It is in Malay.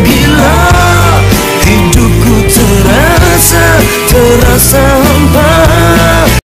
bila hidupku terasa terasa.